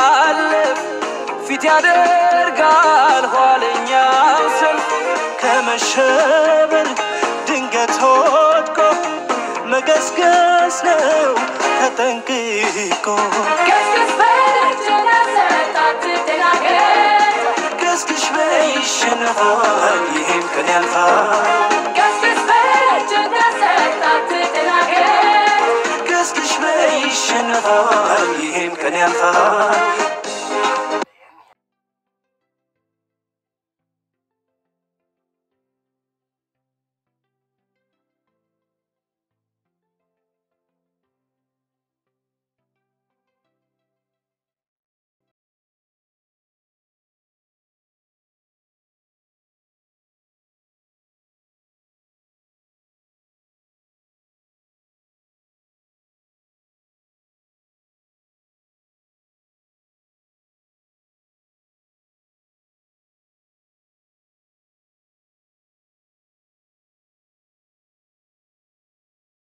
ሲታለፍ ፊት ያደርጋል ኋለኛው ሰልፍ። ከመሸበር ድንገት ወድቆ መገስገስ ነው ተጠንቅቆ። ገስግሽ በይሸነፋል ይህም ቀን ያልፋል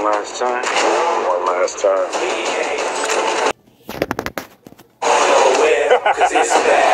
One last time. One last time. Cause it's bad.